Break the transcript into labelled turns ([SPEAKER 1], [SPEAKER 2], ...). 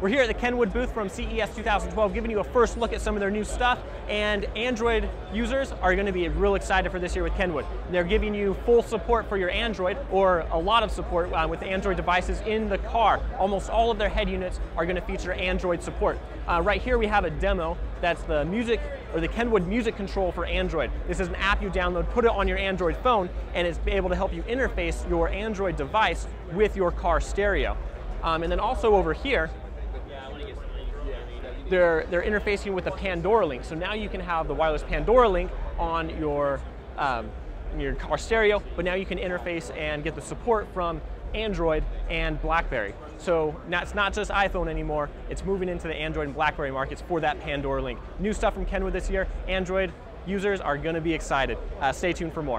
[SPEAKER 1] We're here at the Kenwood booth from CES 2012 giving you a first look at some of their new stuff and Android users are going to be real excited for this year with Kenwood. They're giving you full support for your Android or a lot of support uh, with Android devices in the car. Almost all of their head units are going to feature Android support. Uh, right here we have a demo that's the music or the Kenwood music control for Android. This is an app you download, put it on your Android phone and it's able to help you interface your Android device with your car stereo. Um, and then also over here, they're, they're interfacing with the Pandora link. So now you can have the wireless Pandora link on your, um, your car stereo, but now you can interface and get the support from Android and BlackBerry. So now it's not just iPhone anymore, it's moving into the Android and BlackBerry markets for that Pandora link. New stuff from Kenwood this year, Android users are gonna be excited. Uh, stay tuned for more.